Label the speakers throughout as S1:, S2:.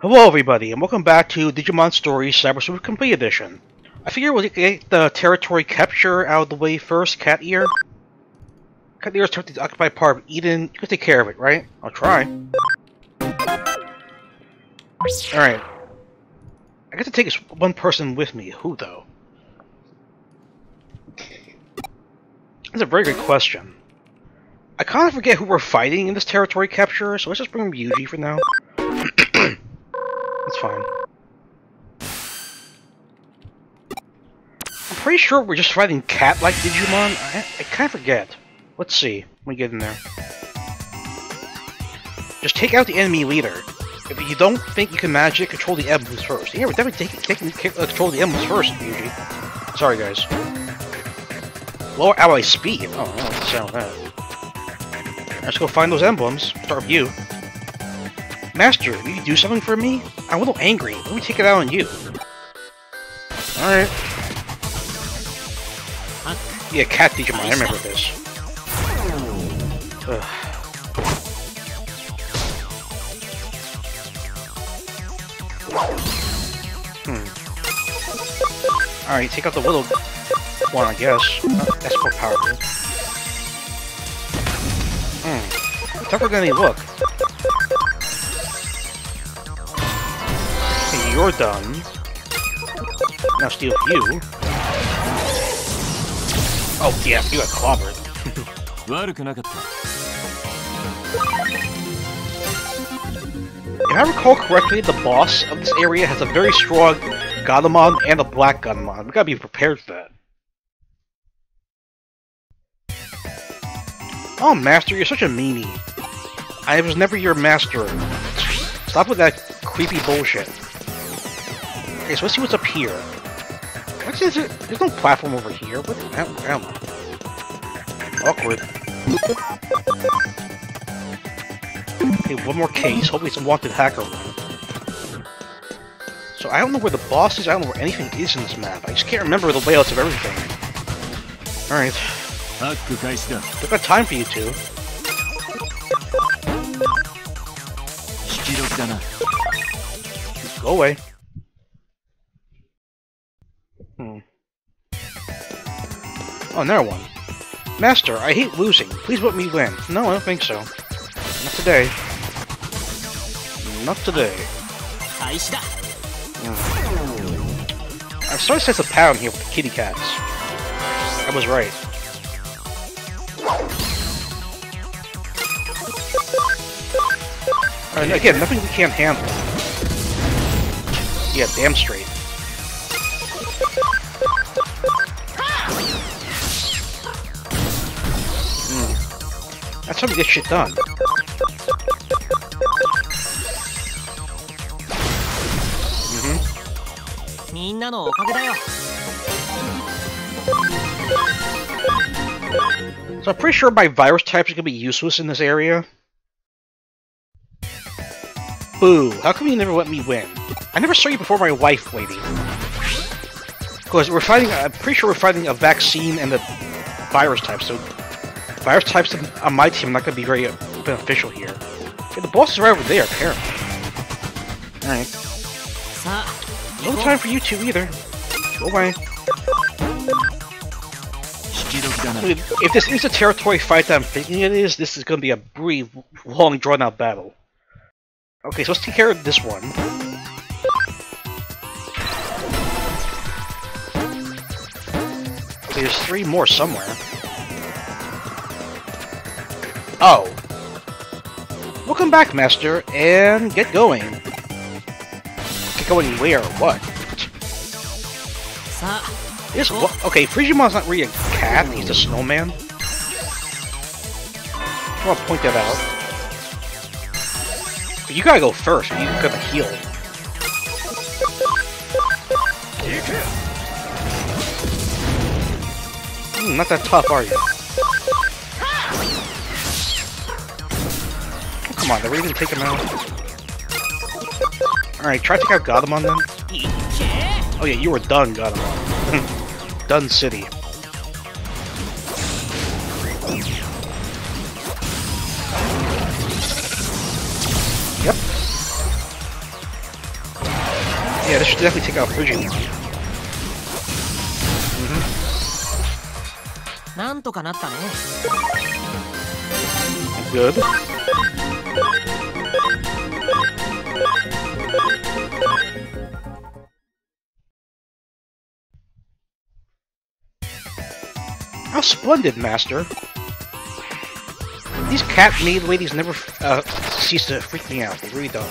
S1: Hello everybody, and welcome back to Digimon Stories Cyber Sleuth Complete Edition. I figure we'll get the territory capture out of the way first, Cat Ear. Cat Ear is to occupy part of Eden. You can take care of it, right? I'll try. Alright. I got to take one person with me. Who, though? That's a very good question. I kind of forget who we're fighting in this territory capture, so let's just bring Yuji for now. That's fine. I'm pretty sure we're just fighting cat-like Digimon. I, I kind of forget. Let's see when we get in there. Just take out the enemy leader. If you don't think you can manage it, control the emblems first. Yeah, we're definitely taking, taking uh, control the emblems first, Yuji. Sorry, guys. Lower ally speed. Oh, what's the sound that? Let's go find those emblems. Start with you. Master, will you do something for me? I'm a little angry. Let me take it out on you. Alright. Yeah, cat Digimon, I remember this. Ugh. Hmm. Alright, take out the little one, I guess. Uh, that's more powerful. Hmm. Tougher than he look. you're done. Now steal you. Oh, yeah, you got clobbered. if I recall correctly, the boss of this area has a very strong Gatomon and a Black Gatomon. We gotta be prepared for that. Oh, Master, you're such a meanie. I was never your master. Stop with that creepy bullshit. Okay, so let's see what's up here. What's it? There's no platform over here. What? I don't, I don't know. Awkward. Okay, one more case. Hopefully it's a wanted hacker. So I don't know where the boss is. I don't know where anything is in this map. I just can't remember the layouts of everything. Alright. I've got time for you two. Go away. Hmm. Oh, another one. Master, I hate losing. Please let me win. No, I don't think so. Not today. Not today. I'm starting sense a pattern here with the kitty cats. I was right. And again, nothing we can't handle. Yeah, damn straight. That's how we get shit done. So I'm pretty sure my virus types are gonna be useless in this area. Boo, how come you never let me win? I never saw you before my wife, lady. Because we're fighting, I'm pretty sure we're fighting a vaccine and a virus type, so fire types on my team are not going to be very beneficial here. The boss is right over there, apparently. Alright. No time for you two either. Oh Go away. If this is a territory fight that I'm thinking it is, this is going to be a brief, long, drawn-out battle. Okay, so let's take care of this one. Okay, there's three more somewhere. Oh. Welcome back, Master, and get going. Get going where?
S2: Or what?
S1: This what? Okay, Frigimon's not really a cat. He's a snowman. I want to point that out. But you gotta go first. You gotta heal. Hmm, not that tough, are you? Come on, did we even take him out? Alright, try to take out Gatomon then. Oh yeah, you were done, Gatomon. done city. Yep. Yeah, this should definitely take out
S2: Fuji. Mm-hmm.
S1: Good. Splendid, Master! These cat maid ladies never uh, cease to freak me out. They really don't.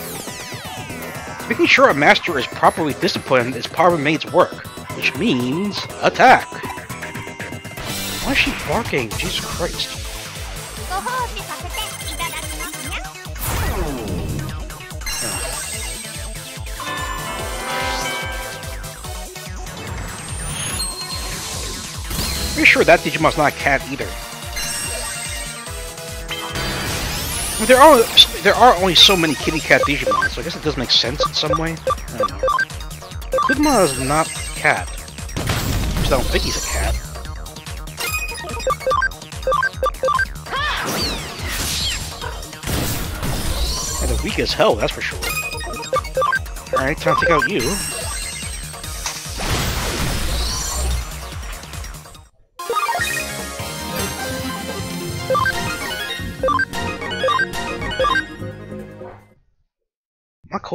S1: Making sure a master is properly disciplined is part of a maid's work, which means attack. Why is she barking? Jesus Christ. Pretty sure that Digimon's not a cat either. There are there are only so many kitty cat Digimon, so I guess it does make sense in some way. I don't know. Kudamon is not a cat. I just don't think he's a cat. And they're weak as hell, that's for sure. Alright, time to take out you.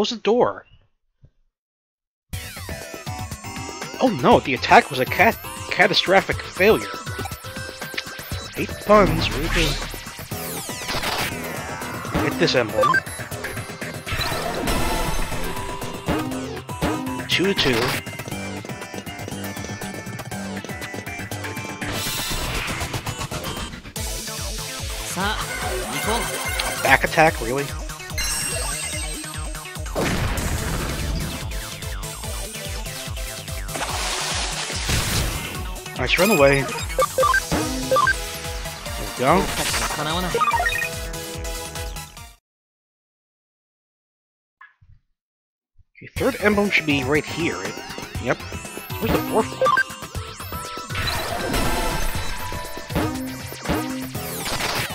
S1: Close the door. Oh no, the attack was a cat catastrophic failure. Eight puns, really. Hit this emblem.
S2: 2 2.
S1: Back attack, really? Nice run away. There we go. Okay, third emblem should be right here. Right? Yep. Where's the fourth one?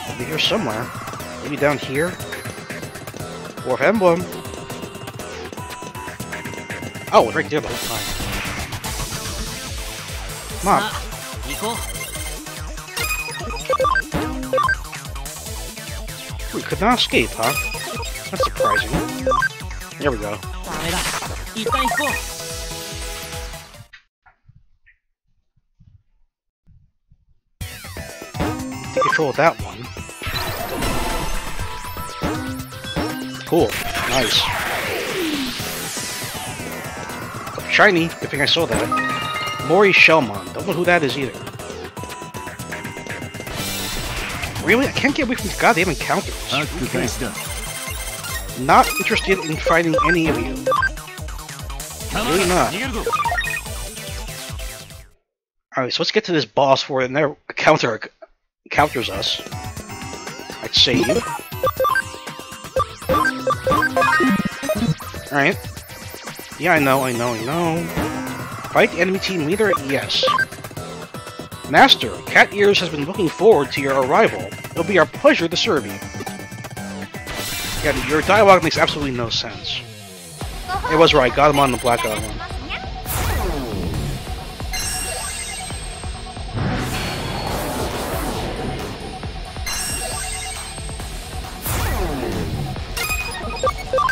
S1: It'll be here somewhere. Maybe down here. Fourth emblem. Oh, it's right there the time. Come on.
S2: さあ行こう
S1: We could not escape, huh? That's surprising. There we go.
S2: ダメだ一旦行こう
S1: Take control of that one. Cool. Nice. Shiny. Good thing I saw that. MoriShellmon. Don't know who that is either. Really? I can't get away from these goddamn encounters.
S3: us.
S1: Not interested in fighting any of you. Really not. Alright, so let's get to this boss for and their counter counters us. I'd save. Alright. Yeah, I know, I know, I know. Fight enemy team leader yes. Master, Cat Ears has been looking forward to your arrival. It'll be our pleasure to serve you. Yeah, your dialogue makes absolutely no sense. It was right, got him on the Black
S4: one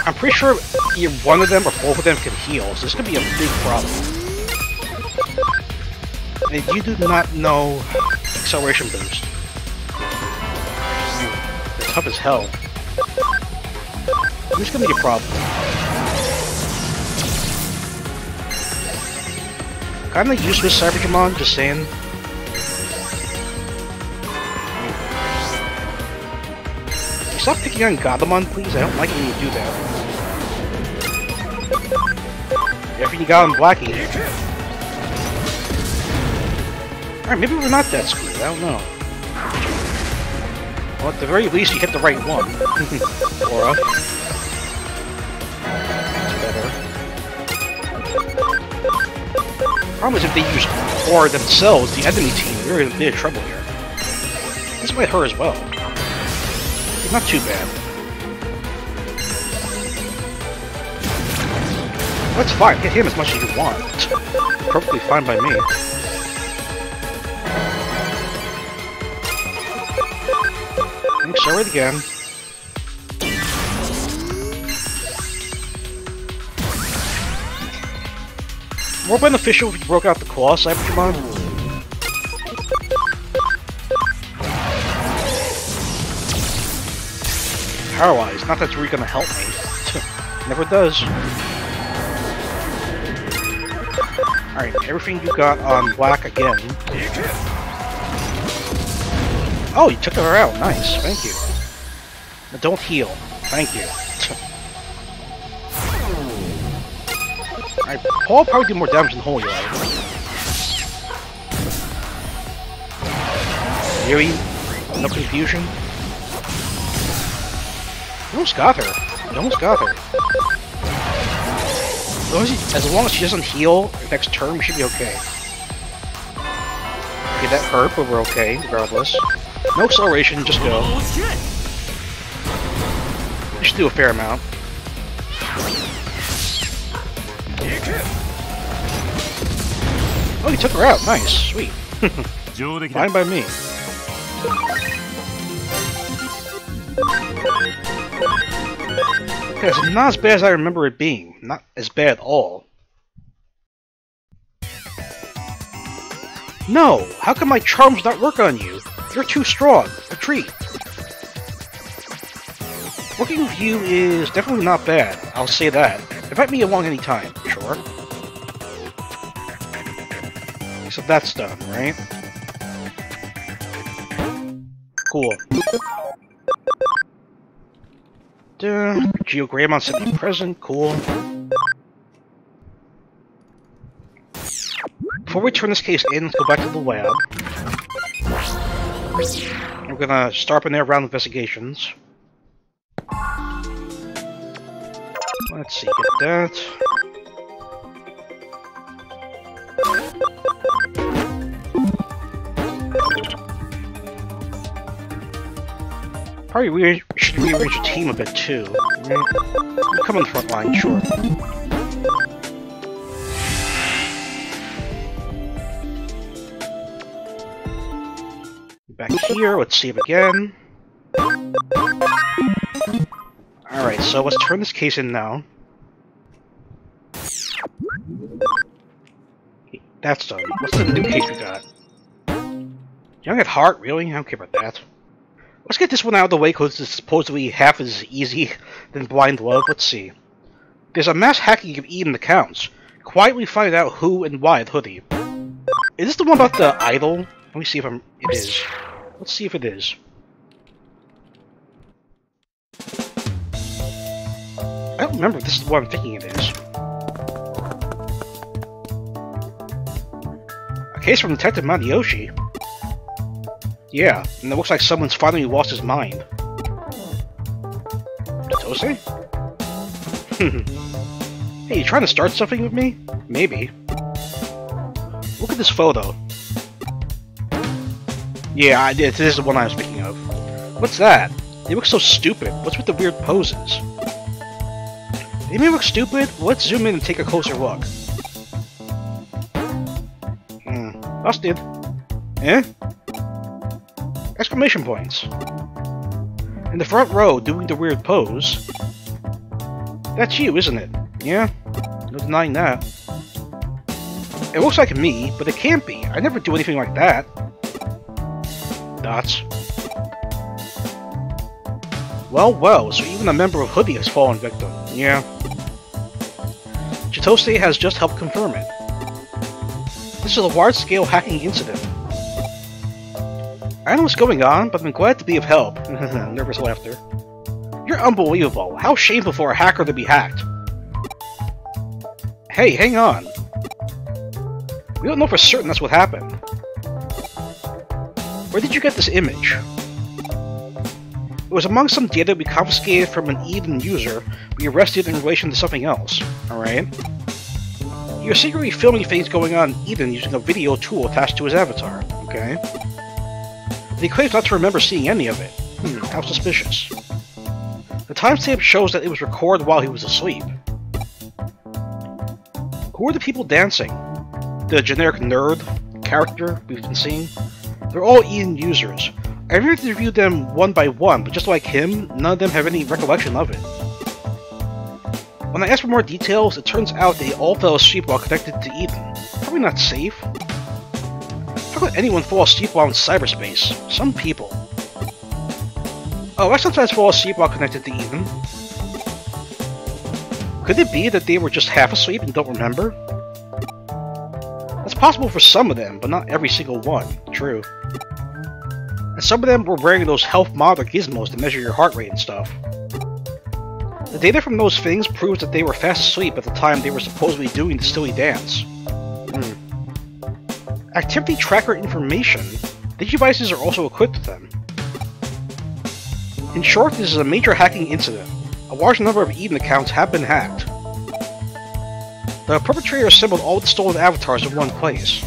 S1: I'm pretty sure one of them or both of them can heal, so this could be a big problem. And you do not know acceleration boost. They're tough as hell. This gonna be a problem. Kinda useless Cyberjamon, just saying. Stop picking on Gatomon, please. I don't like when you do that. You got on Blackie. Alright, maybe we're not that screwed. I don't know. Well, at the very least, you hit the right one. Aura. That's better. Problem is, if they use Aura themselves, the enemy team, we're in of trouble here. This might hurt as well. Not too bad. That's fine. Hit him as much as you want. Perfectly fine by me. Thanks, sorry again. More beneficial if you broke out the claw cyber Pokemon. Paralyzed. Not that's really gonna help me. Never does. Alright, everything you got on black again. Oh, you took her out. Nice. Thank you. Now don't heal. Thank you. Alright, Paul probably did more damage than Holy Light. Really? No confusion? You almost got her. You almost got her. As long as, he, as long as she doesn't heal next turn, we should be okay. Okay, that hurt, but we're okay, regardless. No acceleration, just go. You should do a fair amount. Oh, he took her out. Nice. Sweet. Fine by me. Okay, it's not as bad as I remember it being. Not as bad at all. No! How come my charms not work on you? You're too strong. Retreat. Looking you is definitely not bad. I'll say that. Invite me along anytime. Sure. So that's done, right? Cool. Duh, Geogramon sent me present, cool. Before we turn this case in, let's go back to the lab. We're gonna start in there round investigations. Let's see, get that. Probably we should rearrange the team a bit too. Right? Come on the front line, sure. Back here, let's save again. Alright, so let's turn this case in now. That's done. What's the new case we got? Young at heart, really? I don't care about that. Let's get this one out of the way because it's supposedly half as easy than Blind Love. Let's see. There's a mass hacking of Eden accounts. Quietly find out who and why the hoodie. Is this the one about the idol? Let me see if I'm. It is. Let's see if it is. I don't remember if this is what I'm thinking it is. A case from Detective Matayoshi. Yeah, and it looks like someone's finally lost his mind. Tose? hey, you trying to start something with me? Maybe. Look at this photo. Yeah, I, this is the one I was speaking of. What's that? They look so stupid. What's with the weird poses? They may look stupid. Let's zoom in and take a closer look. Hmm. Busted. Eh? Exclamation points. In the front row, doing the weird pose. That's you, isn't it? Yeah? No denying that. It looks like me, but it can't be. I never do anything like that. Well, well, so even a member of Hoodie has fallen victim. Yeah. Chitose has just helped confirm it. This is a large-scale hacking incident. I know what's going on, but I'm glad to be of help. Nervous laughter. You're unbelievable. How shameful for a hacker to be hacked. Hey, hang on. We don't know for certain that's what happened. Where did you get this image? It was among some data we confiscated from an Eden user we arrested in relation to something else, alright? You're secretly filming things going on in Eden using a video tool attached to his avatar, okay? He claims not to remember seeing any of it. Hmm, how suspicious. The timestamp shows that it was recorded while he was asleep. Who are the people dancing? The generic nerd character we've been seeing? They're all Eden users. I've interviewed them one by one, but just like him, none of them have any recollection of it. When I asked for more details, it turns out they all fell asleep while connected to Eden. Probably not safe. How could anyone fall asleep while in cyberspace? Some people. Oh, I sometimes fall asleep while connected to Eden. Could it be that they were just half asleep and don't remember? Possible for some of them, but not every single one. True. And some of them were wearing those health monitor gizmos to measure your heart rate and stuff. The data from those things proves that they were fast asleep at the time they were supposedly doing the silly dance. Hmm. Activity tracker information. These devices are also equipped with them. In short, this is a major hacking incident. A large number of Eden accounts have been hacked. The perpetrator assembled all the stolen avatars in one place.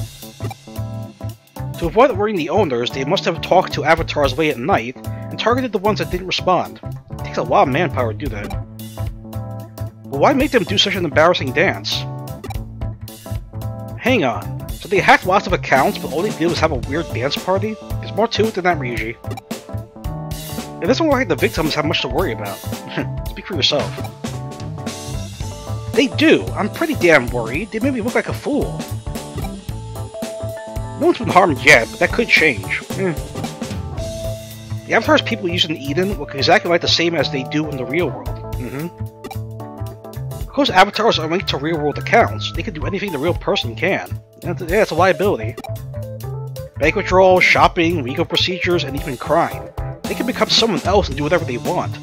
S1: To avoid alerting the owners, they must have talked to avatars late at night and targeted the ones that didn't respond. It takes a lot of manpower to do that. But why make them do such an embarrassing dance? Hang on. So they hacked lots of accounts, but all they did was have a weird dance party? There's more to it than that, Ryuji. It doesn't look like the victims have much to worry about. Speak for yourself. They do. I'm pretty damn worried. They made me look like a fool. No one's been harmed yet, but that could change. Eh. The avatars people use in Eden look exactly like the same as they do in the real world. Mm-hmm. Because avatars are linked to real-world accounts, they can do anything the real person can. Yeah, it's a liability. Bank withdrawals, shopping, legal procedures, and even crime. They can become someone else and do whatever they want.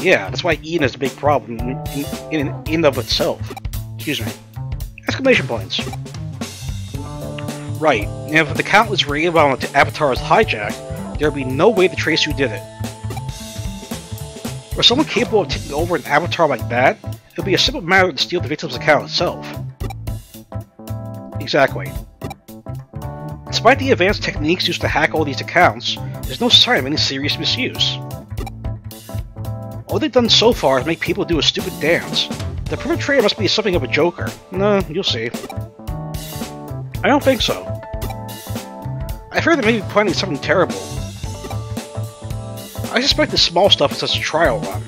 S1: Yeah, that's why Eden is a big problem in, in, in of itself. Excuse me. Exclamation points. Right, and if the account was raided while the avatar is hijacked, there would be no way to trace who did it. For someone capable of taking over an avatar like that, it would be a simple matter to steal the victim's account itself. Exactly. Despite the advanced techniques used to hack all these accounts, there's no sign of any serious misuse. All they've done so far is make people do a stupid dance. The perpetrator must be something of a joker. No, you'll see. I don't think so. I fear they may be planning something terrible. I suspect the small stuff is just a trial run.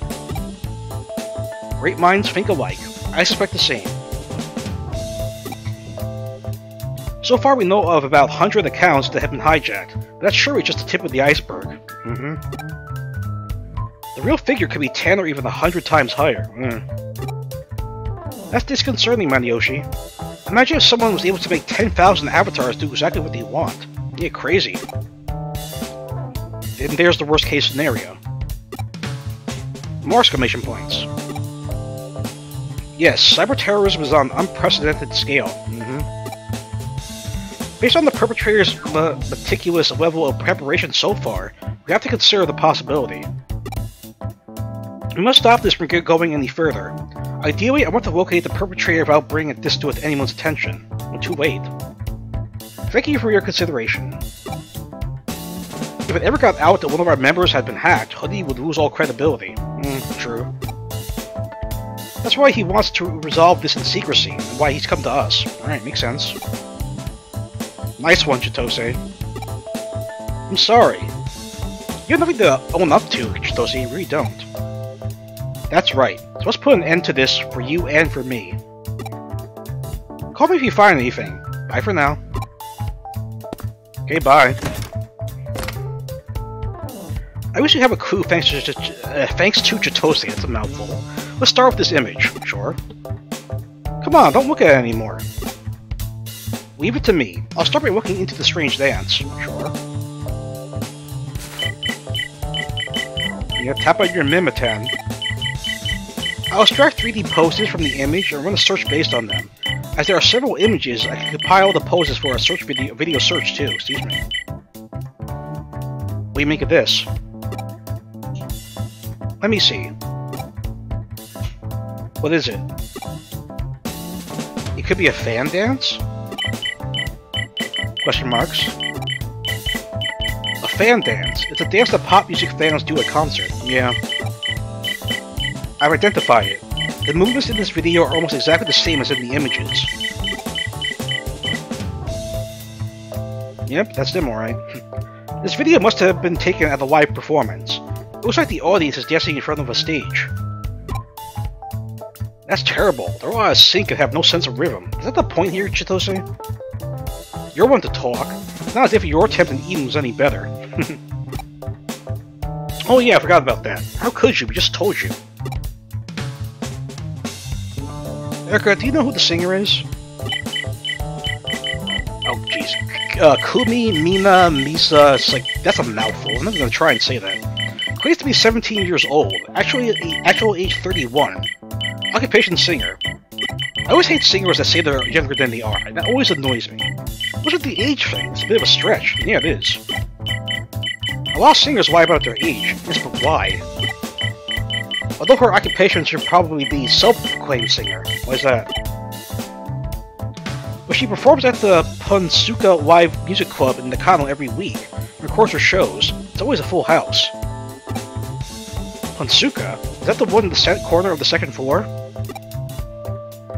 S1: Great minds think alike. I suspect the same. So far we know of about 100 accounts that have been hijacked, but that's surely just the tip of the iceberg. Mm-hmm. The real figure could be 10 or even 100 times higher. Mm. That's disconcerting, Matayoshi. Imagine if someone was able to make 10,000 avatars do exactly what they want. Yeah, crazy. Then there's the worst case scenario. More exclamation points. Yes, cyber terrorism is on unprecedented scale. Mm -hmm. Based on the perpetrator's meticulous level of preparation so far, we have to consider the possibility. We must stop this from going any further. Ideally, I want to locate the perpetrator without bringing this to anyone's attention. I'm too late. Thank you for your consideration. If it ever got out that one of our members had been hacked, Hoodie would lose all credibility. Hmm, true. That's why he wants to resolve this in secrecy, and why he's come to us. Alright, makes sense. Nice one, Chitose. I'm sorry. You have nothing to own up to, Chitose, you really don't. That's right. So let's put an end to this for you and for me. Call me if you find anything. Bye for now. Okay, bye. I wish you have a clue thanks to, uh, thanks to Chitose, that's a mouthful. Let's start with this image, sure. Come on, don't look at it anymore. Leave it to me. I'll start by looking into the strange dance, sure. Yeah, tap out your Mimitan. I'll extract 3D poses from the image and run a search based on them. As there are several images, I can compile the poses for a search video, video search too, excuse me. What do you make of this? Let me see. What is it? It could be a fan dance? Question marks. A fan dance. It's a dance that pop music fans do at concert. Yeah. I've identified it. The movements in this video are almost exactly the same as in the images. Yep, that's them alright. This video must have been taken at a live performance. It looks like the audience is dancing in front of a stage. That's terrible. They're all out of sync and have no sense of rhythm. Is that the point here, Chitose? You're one to talk. Not as if your attempt at eating was any better. oh yeah, I forgot about that. How could you? We just told you. Erika, do you know who the singer is? Oh, jeez. Uh, Kumi Mina Misa. It's like that's a mouthful. I'm not gonna try and say that. Claims to be 17 years old. Actually, actual age 31. Occupation singer. I always hate singers that say they're younger than they are. That always annoys me. What's with the age thing? It's a bit of a stretch. Yeah, it is. A lot of singers lie about their age. Yes, but why? Although her occupation should probably be self-proclaimed singer. Why is that? Well, she performs at the Punsuka Live Music Club in Nakano every week, records her shows. It's always a full house. Punsuka? Is that the one in the corner of the second floor?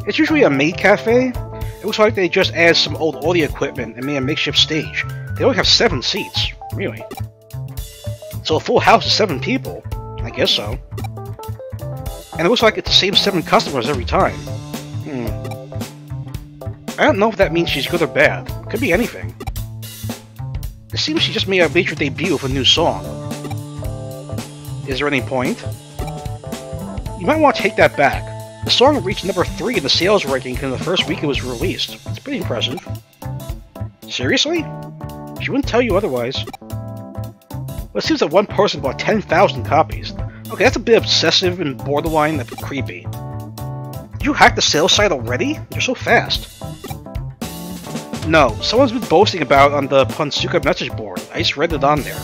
S1: It's usually a maid cafe. It looks like they just added some old audio equipment and made a makeshift stage. They only have seven seats. Really? So a full house of seven people? I guess so. And it looks like it's the same seven customers every time. Hmm. I don't know if that means she's good or bad. Could be anything. It seems she just made a major debut of a new song. Is there any point? You might want to take that back. The song reached number 3 in the sales ranking in the first week it was released. It's pretty impressive. Seriously? She wouldn't tell you otherwise. Well, it seems that one person bought 10,000 copies. Okay, that's a bit obsessive and borderline creepy. You hack the sales site already? You're so fast. No, someone's been boasting about on the Punsuka message board. I just read it on there.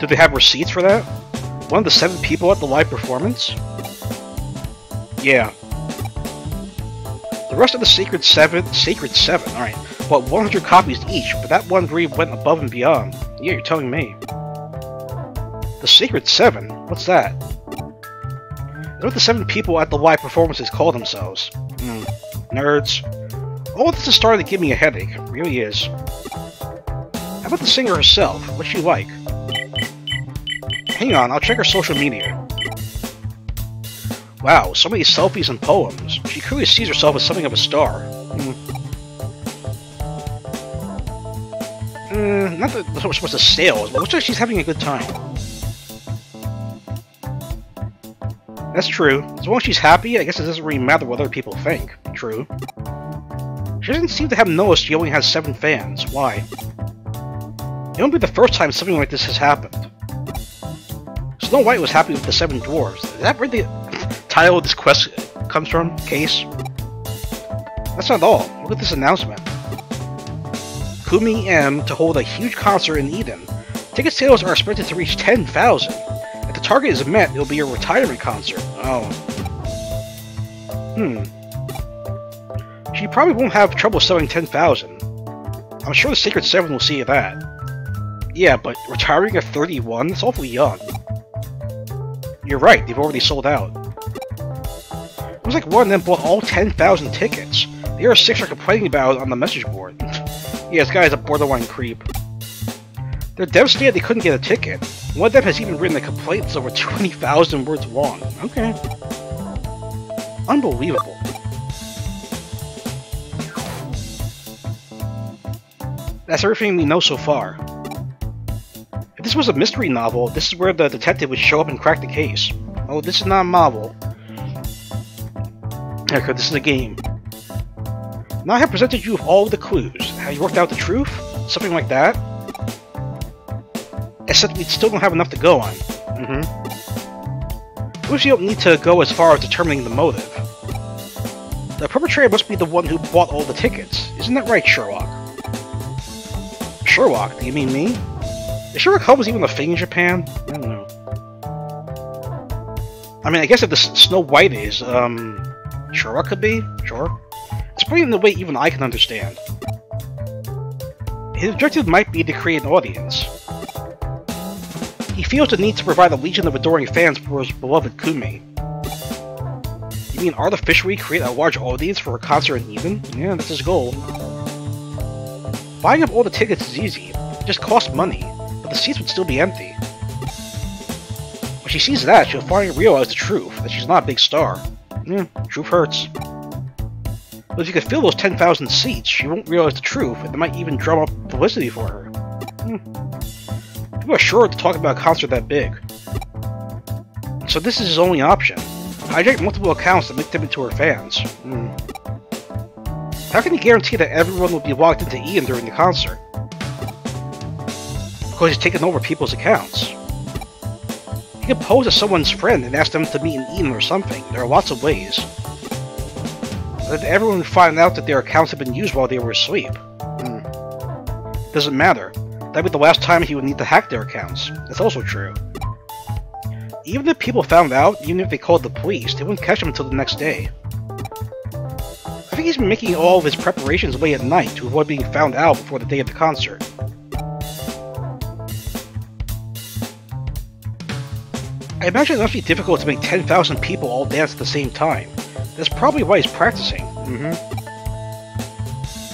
S1: Do they have receipts for that? One of the seven people at the live performance? Yeah. The rest of the Sacred Seven, Sacred Seven, alright, bought 100 copies each, but that one really went above and beyond. Yeah, you're telling me. The Secret Seven? What's that? What the seven people at the live performances call themselves. Hmm. Nerds. All this is starting to give me a headache. It really is. How about the singer herself? What's she like? Hang on, I'll check her social media. Wow, so many selfies and poems. She clearly sees herself as something of a star. Hmm. Mm, not that we're supposed to sales, but looks like she's having a good time. That's true. As long as she's happy, I guess it doesn't really matter what other people think. True. She doesn't seem to have noticed she only has seven fans. Why? It won't be the first time something like this has happened. Snow White was happy with the seven dwarves. Is that where the title of this quest comes from? Case? That's not all. Look at this announcement. Kumi M to hold a huge concert in Eden. Ticket sales are expected to reach 10,000. Target is met, it'll be a retirement concert. Oh. Hmm. She probably won't have trouble selling 10,000. I'm sure the Sacred Seven will see that. Yeah, but retiring at 31? That's awfully young. You're right, they've already sold out. It was like one of them bought all 10,000 tickets. The other six are complaining about on the message board. yeah, this guy is a borderline creep. They're devastated they couldn't get a ticket. One of them has even written a complaint that's over 20,000 words long. Okay. Unbelievable. That's everything we know so far. If this was a mystery novel, this is where the detective would show up and crack the case. Oh, this is not a novel. Okay, this is a game. Now I have presented you with all the clues. Have you worked out the truth? Something like that? Except we still don't have enough to go on. Mm-hmm. You don't need to go as far as determining the motive. The perpetrator must be the one who bought all the tickets. Isn't that right, Sherlock? Sherlock? Do you mean me? Is Sherlock Holmes even a thing in Japan? I don't know. I mean, I guess if the Snow White is, um, Sherlock could be? Sure. It's pretty in the way even I can understand. His objective might be to create an audience. He feels the need to provide a legion of adoring fans for his beloved Kumi. You mean artificially create a large audience for a concert in even? Yeah, that's his goal. Buying up all the tickets is easy. It just costs money, but the seats would still be empty. When she sees that, she'll finally realize the truth, that she's not a big star. Yeah, truth hurts. But if you could fill those 10,000 seats, she won't realize the truth, and it might even drum up publicity for her. Hmm. People are sure to talk about a concert that big. So this is his only option. Hijack multiple accounts to make them into her fans. Hmm. How can he guarantee that everyone will be logged into Eden during the concert? Because he's taken over people's accounts. He can pose as someone's friend and ask them to meet in Eden or something. There are lots of ways. But everyone find out that their accounts have been used while they were asleep. Hmm. Doesn't matter. That'd be the last time he would need to hack their accounts. That's also true. Even if people found out, even if they called the police, they wouldn't catch him until the next day. I think he's been making all of his preparations late at night to avoid being found out before the day of the concert. I imagine it must be difficult to make 10,000 people all dance at the same time. That's probably why he's practicing. Mm-hmm.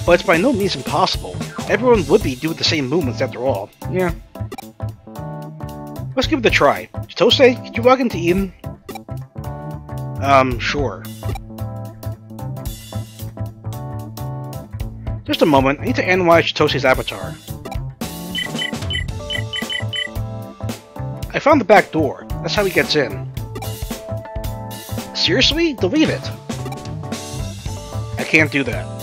S1: But it's by no means impossible. Everyone would be doing the same movements after all. Yeah. Let's give it a try. Chitose, could you log into Eden? Um, sure. Just a moment, I need to analyze Chitose's avatar. I found the back door. That's how he gets in. Seriously? Delete it. I can't do that.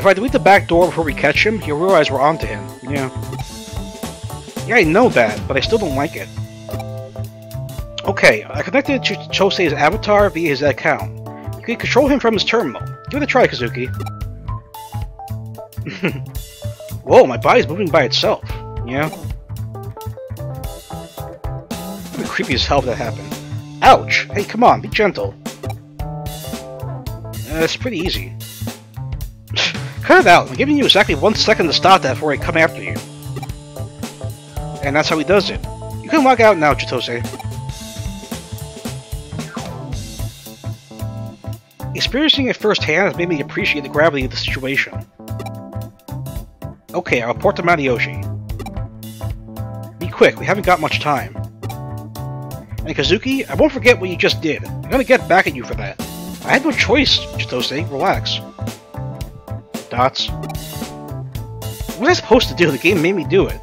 S1: If I delete the back door before we catch him, he'll realize we're onto him. Yeah. Yeah, I know that, but I still don't like it. Okay, I connected to Chose's avatar via his account. You can control him from his terminal. Give it a try, Kazuki. Whoa, my body's moving by itself. Yeah. Pretty creepy as hell that happened. Ouch! Hey, come on, be gentle. Uh, it's pretty easy. Cut it out, I'm giving you exactly one second to stop that before I come after you. And that's how he does it. You can log out now, Chitose. Experiencing it firsthand has made me appreciate the gravity of the situation. Okay, I'll report to Matayoshi. Be quick, we haven't got much time. And Kazuki, I won't forget what you just did. I'm gonna get back at you for that. I had no choice, Chitose. Relax. Dots. What was I supposed to do? The game made me do it.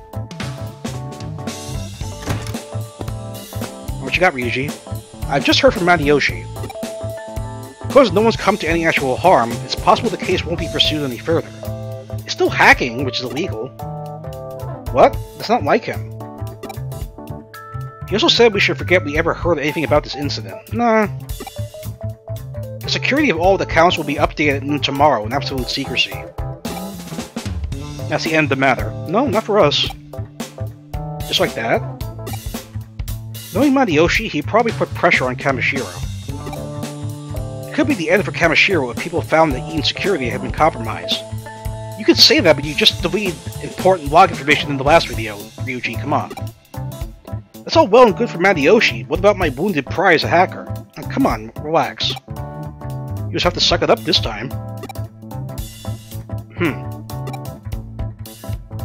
S1: What you got, Ryuji? I've just heard from Matayoshi. Because no one's come to any actual harm, it's possible the case won't be pursued any further. It's still hacking, which is illegal. What? That's not like him. He also said we should forget we ever heard anything about this incident. Nah. Security of all the accounts will be updated tomorrow in absolute secrecy. That's the end of the matter. No, not for us. Just like that? Knowing Matayoshi, he probably put pressure on Kamishiro. It could be the end for Kamishiro if people found that Eden's security had been compromised. You could say that, but you just deleted important log information in the last video, Ryuji, come on. That's all well and good for Matayoshi. What about my wounded pride as a hacker? Come on, relax. You just have to suck it up this time. Hmm.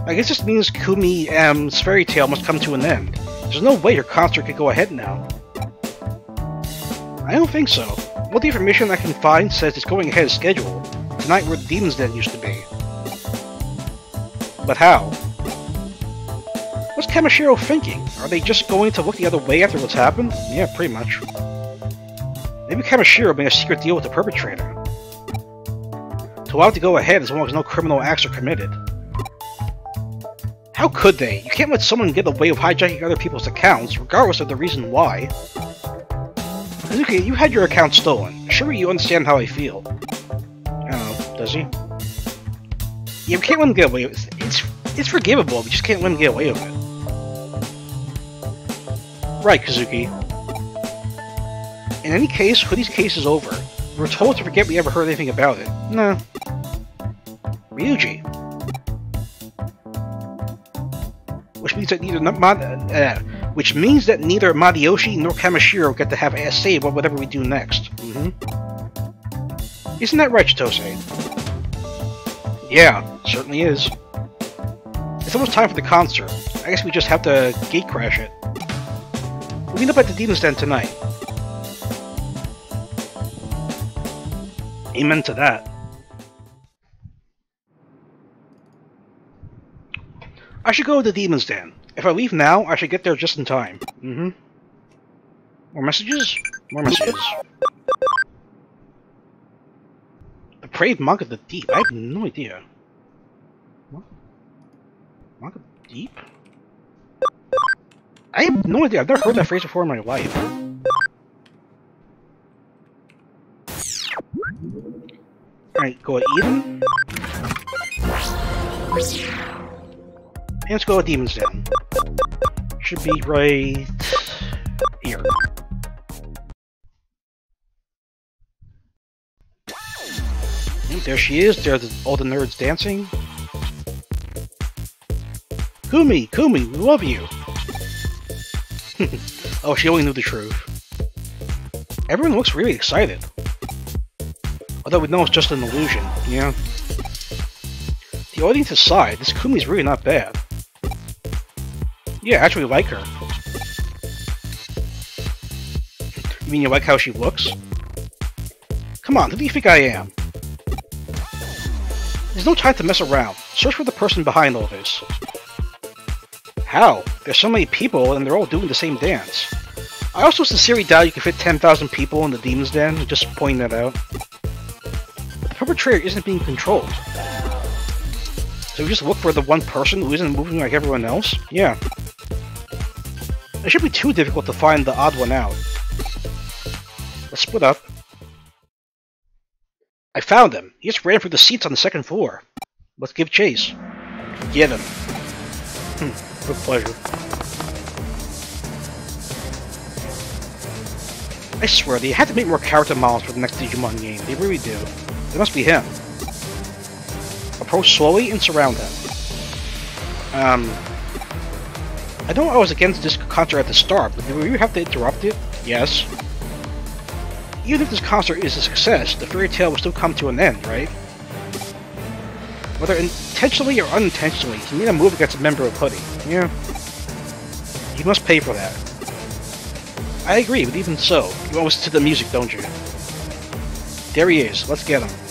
S1: I guess this means Kumi M's fairy tale must come to an end. There's no way her concert could go ahead now. I don't think so. What the information I can find says it's going ahead as scheduled, tonight where the Demon's Den used to be. But how? What's Kamishiro thinking? Are they just going to look the other way after what's happened? Yeah, pretty much. Maybe Kamishiro made a secret deal with the perpetrator. To allow it to go ahead as long as no criminal acts are committed. How could they? You can't let someone get away with hijacking other people's accounts, regardless of the reason why. Kazuki, you had your account stolen. Surely you understand how I feel. Oh, does he? Yeah, we can't let him get away with it. It's, it's forgivable, we just can't let him get away with it. Right, Kazuki. In any case, Hoodie's case is over. We're told to forget we ever heard anything about it. Nah. Ryuji. Which means that neither Ma uh, Which means that neither Matayoshi nor Kamishiro get to have a say about whatever we do next. hmm Isn't that right, Chitose? Yeah, certainly is. It's almost time for the concert. I guess we just have to gate crash it. We'll meet up at the Demon's Den tonight. Amen to that. I should go to the Demon's Den. If I leave now, I should get there just in time. Mm-hmm. More messages? More messages. The Brave Monk of the Deep. I have no idea. What? Monk of the Deep? I have no idea. I've never heard that phrase before in my life. Alright, go with Eden. And let's go with Demon's Den. Should be right here. There she is. There are the, all the nerds dancing. Kumi, Kumi, we love you. oh, she only knew the truth. Everyone looks really excited. Although we know it's just an illusion, yeah. The audience aside, this Kumi's really not bad. Yeah, I actually like her. You mean you like how she looks? Come on, who do you think I am? There's no time to mess around. Search for the person behind all this. How? There's so many people and they're all doing the same dance. I also sincerely doubt you can fit 10,000 people in the Demon's Den, just pointing that out. The perpetrator isn't being controlled. So we just look for the one person who isn't moving like everyone else? Yeah. It should be too difficult to find the odd one out. Let's split up. I found him. He just ran through the seats on the second floor. Let's give chase. Get him. Hmm, with pleasure. I swear, they had to make more character models for the next Digimon game. They really do. It must be him. Approach slowly and surround him. Um... I know I was against this concert at the start, but do we have to interrupt it? Yes. Even if this concert is a success, the fairy tale will still come to an end, right? Whether intentionally or unintentionally, he made a move against a member of Hudie. Yeah. You must pay for that. I agree, but even so, you always to the music, don't you? There he is. Let's get him.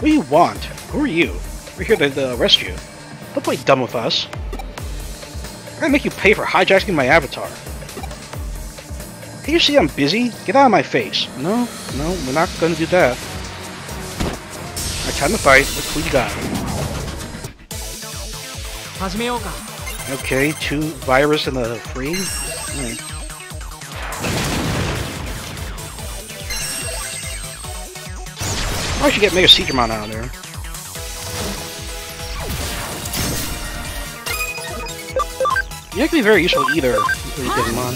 S1: What do you want? Who are you? We're here to uh, arrest you. Don't play dumb with us. I'm gonna make you pay for hijacking my avatar. Can you see I'm busy? Get out of my face. No, no, we're not gonna do that. Alright, time to fight. Look who you got. Okay, two virus and a free. I should get MegaSeadramon out of there. You're be very useful either. You get him on.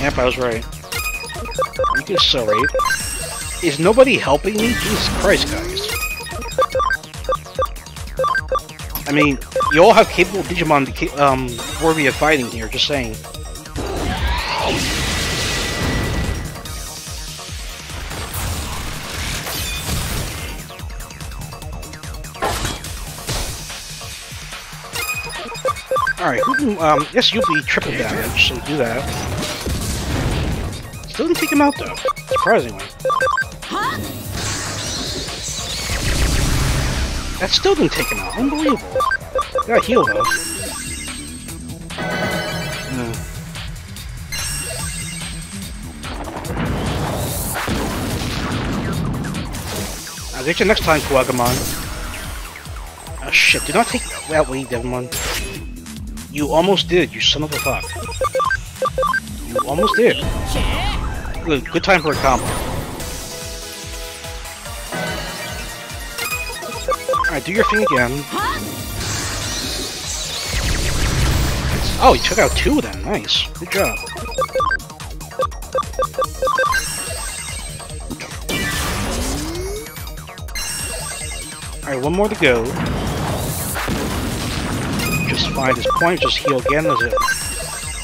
S1: Yep, I was right. You can accelerate. Is nobody helping me? Jesus Christ, guys. I mean, you all have capable Digimon um, worthy of fighting here, just saying. Alright, who can, um, yes, you'll be triple damage, so do that. Still didn't take him out, though. Surprisingly. That still didn't take him out. Unbelievable. Got heal, though. Hmm. I'll get you next time, Kuwagamon. Oh shit, did not take that way, Devimon. You almost did, you son of a fuck. You almost did. Good, good time for a combo. Alright, do your thing again. Oh, you took out two then. Nice. Good job. Alright, one more to go. Just find his point, just heal again as a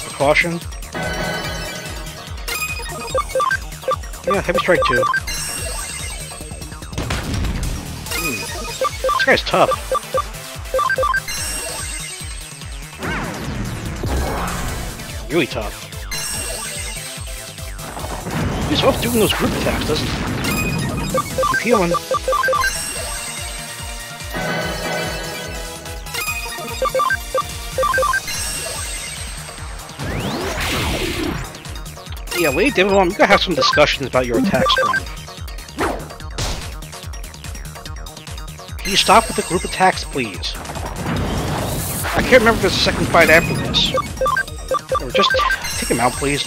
S1: precaution. Yeah, heavy strike too. Hmm. This guy's tough. Really tough. He's off doing those group attacks, doesn't he? Keep healing. Yeah, LadyDevimon, we gotta have some discussions about your attack strength. Can you stop with the group attacks, please? I can't remember if there's a second fight after this. Or just take him out, please.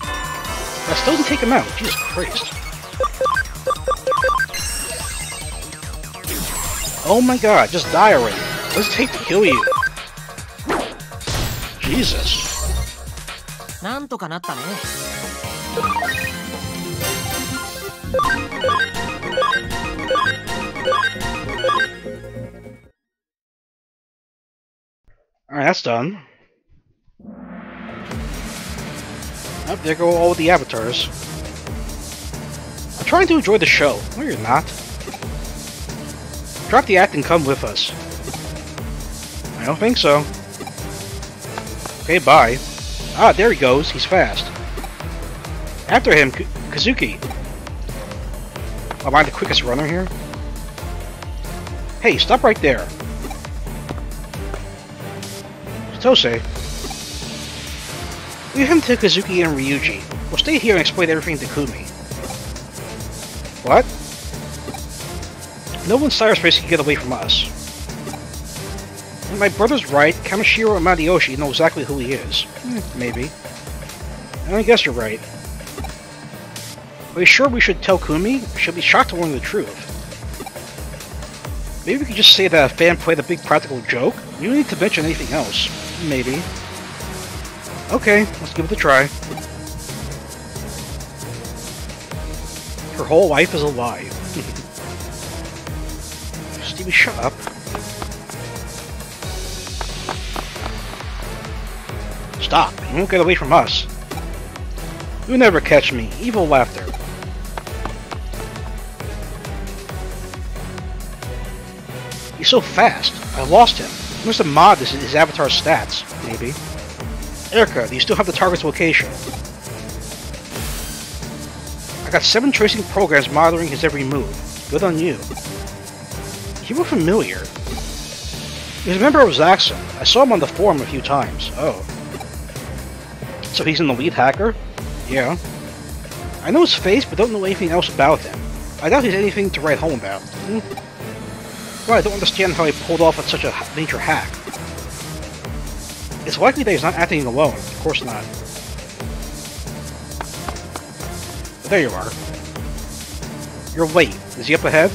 S1: That still doesn't take him out. Jesus Christ. Oh my god, just die already. It take to kill you? Jesus.
S2: なんとかなったね
S1: Alright, that's done. Up there go all the avatars. I'm trying to enjoy the show. No, you're not. Drop the act and come with us. I don't think so. Okay, bye. Ah, there he goes. He's fast. After him, Kazuki. Am I the quickest runner here? Hey, stop right there. Tose. Leave him to Kazuki and Ryuji. We'll stay here and explain everything to Kumi. What? No one in cyberspace can get away from us. My brother's right, Kamishiro and Matayoshi know exactly who he is. Hmm, maybe. I guess you're right. Are you sure we should tell Kumi? She'll be shocked to learn the truth. Maybe we could just say that a fan played a big practical joke? You don't need to mention anything else. Maybe. Okay, let's give it a try. Her whole life is a lie. Stevie, shut up. Stop. You won't get away from us. You'll never catch me. Evil laughter. He's so fast. I lost him. He must have modded his, his avatar's stats, maybe. Erika, do you still have the target's location? I got seven tracing programs monitoring his every move. Good on you. You were familiar. He's a member of Zaxxon. I saw him on the forum a few times. Oh. So he's the lead hacker? Yeah. I know his face, but don't know anything else about him. I doubt he's anything to write home about. Hmm. Well, I don't understand how he pulled off at such a major hack. It's likely that he's not acting alone. Of course not. But there you are. You're late. Is he up ahead?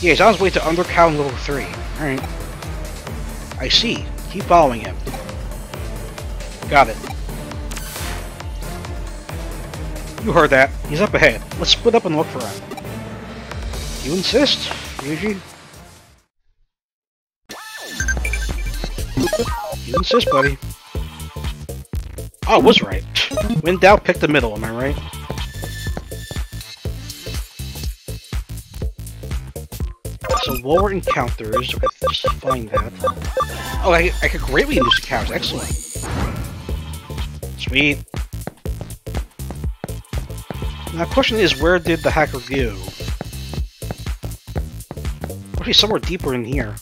S1: Yeah, he's on his way to Undercow level 3. Alright. I see. Keep following him. Got it. You heard that. He's up ahead. Let's split up and look for him. You insist, Ryuji? You insist, buddy. Oh, I was right. When doubt, pick the middle, am I right? So lower encounters, just find that. Oh, I, I could greatly use the cows, excellent. Sweet. Now, question is, where did the hacker go? Probably somewhere deeper in here.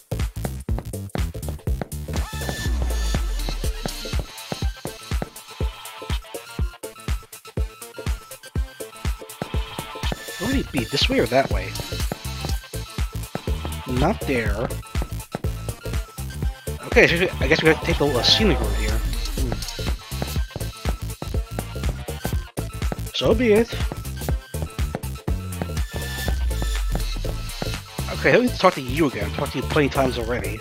S1: Where would he be? This way or that way? Not there. Okay, so I guess we have to take the uh, scenic route here. So be it. Okay, I don't need to talk to you again. I've talked to you plenty times already.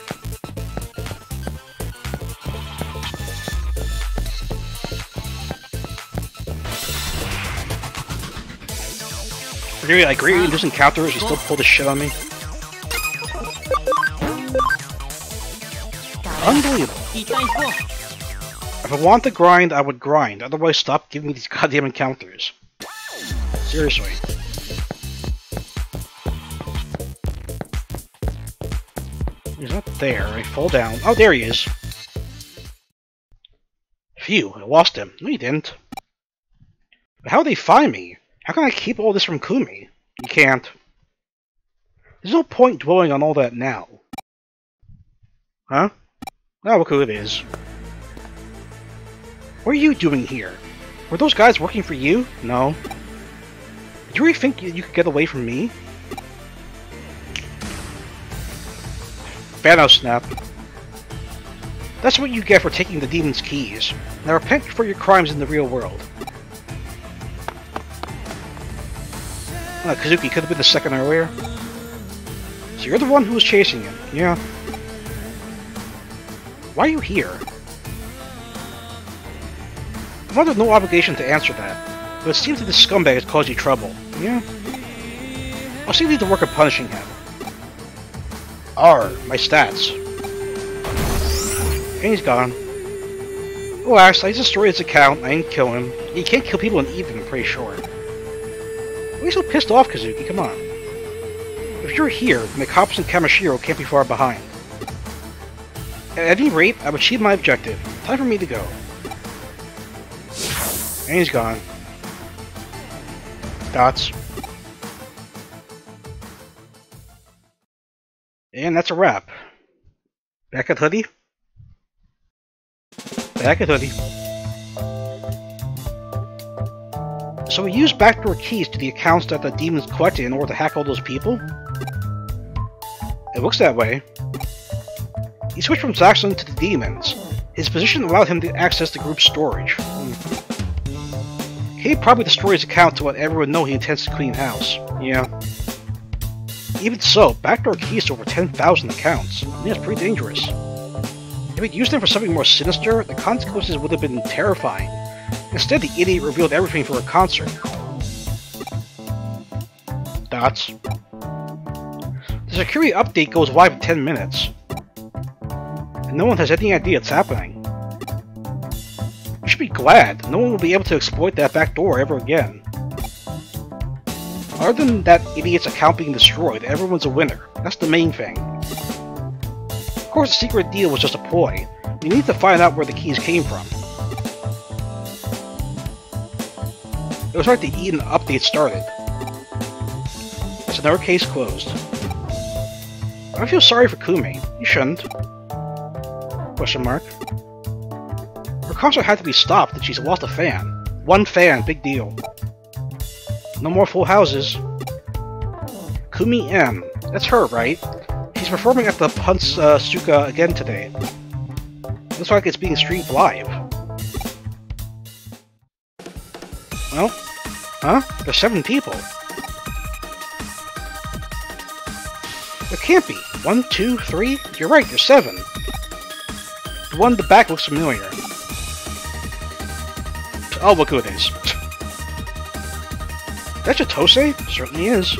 S1: Really, I agree with this encounter, you still pull the shit on me. Unbelievable. If I want to grind, I would grind. Otherwise, stop giving me these goddamn encounters. Seriously. He's not there. I fall down. Oh, there he is. Phew, I lost him. No, you didn't. But how do they find me? How can I keep all this from Kumi? You can't. There's no point dwelling on all that now. Huh? Now look who it is. What are you doing here? Were those guys working for you? No. Do you really think you, could get away from me? Thanos snap. That's what you get for taking the demon's keys. Now repent for your crimes in the real world. Uh, Kazuki could have been the second earlier. So you're the one who was chasing him, yeah. Why are you here? I'm under no obligation to answer that, but it seems that this scumbag has caused you trouble. Yeah? I'll see you to work on punishing him. R, my stats. And he's gone. Relax, I just destroyed his account, I didn't kill him. You can't kill people in Eden, I'm pretty sure. Why are you so pissed off, Kazuki? Come on. If you're here, then the cops and Kamishiro can't be far behind. At any rate, I've achieved my objective. Time for me to go. And he's gone. Dots. And that's a wrap. Back at Hudie. Back at Hudie. So we use backdoor keys to the accounts that the demons collected in order to hack all those people? It looks that way. He switched from Zaxxon to the demons. His position allowed him to access the group's storage. Hmm. He probably destroyed his account to let everyone know he intends to clean house. Yeah. Even so, backdoor keys to over 10,000 accounts. Yeah, it's pretty dangerous. If he'd used them for something more sinister, the consequences would have been terrifying. Instead, the idiot revealed everything for a concert. Dots. The security update goes live in 10 minutes. And no one has any idea it's happening. Should be glad. No one will be able to exploit that back door ever again. Other than that idiot's account being destroyed, everyone's a winner. That's the main thing. Of course, the secret deal was just a ploy. We need to find out where the keys came from. It was right the Eden update started. That's another case closed. I feel sorry for Kumi. You shouldn't. Question mark. Concert had to be stopped and she's lost a fan. One fan, big deal. No more full houses. Kumi M. That's her, right? She's performing at the Punts uh, again today. Looks like it's being streamed live. Well, huh? There's seven people. There can't be. One, two, three? You're right, there's seven. The one in the back looks familiar. Oh, look who it is. That's a Tose? Certainly is.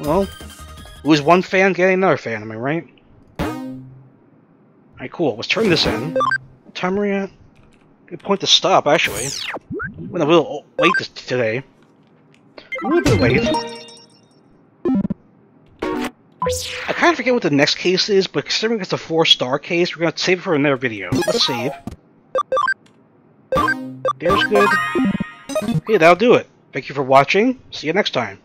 S1: Well, who's one fan getting another fan, am I right? Alright, cool. Let's turn this in. What time are we at? Good point to stop, actually. Went a little late today. A little bit late. I kind of forget what the next case is, but considering it's a four-star case, we're to save it for another video. Let's save. There's good. Okay, that'll do it. Thank you for watching. See you next time.